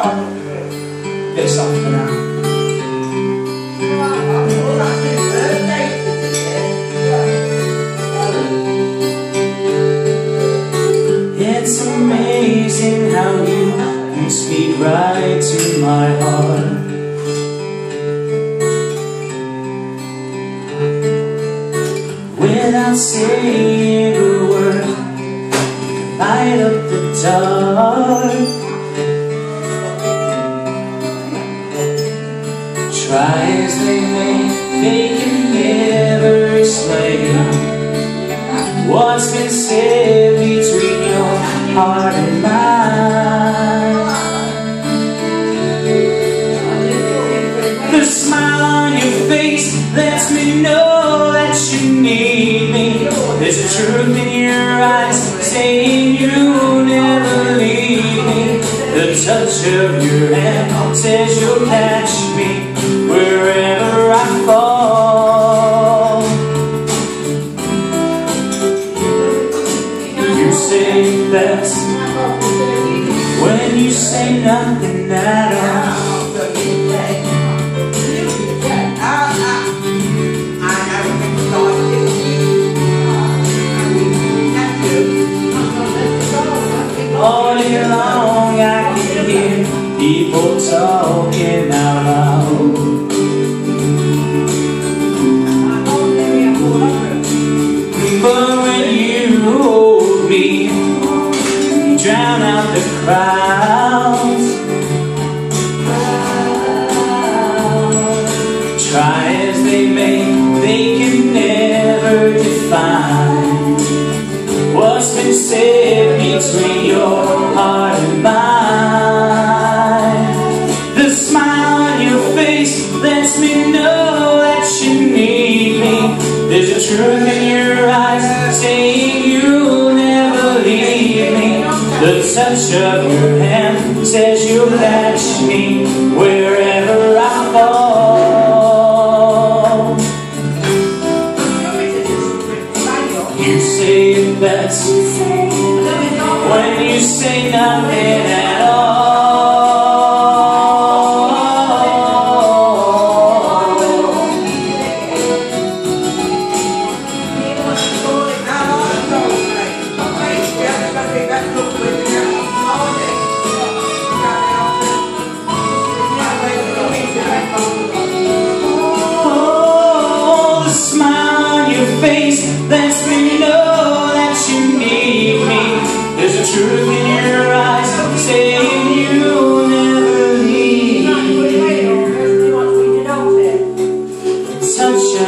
It's amazing how you can speak right to my heart. Without saying a word, light up the dark. Try as they may, they can never explain. What's been said between your heart and mine? The smile on your face lets me know that you need me. There's a truth in your eyes saying you'll never leave me. The touch of your hand says you'll catch me best when you say nothing at all. All day long I can hear people talking out crowds Try as they may, they can never define What's been said between your heart and mine. The smile on your face lets me know that you need me. There's a truth in your eyes saying me The touch of your hand says you'll catch me wherever I fall You say it best when you say nothing at all.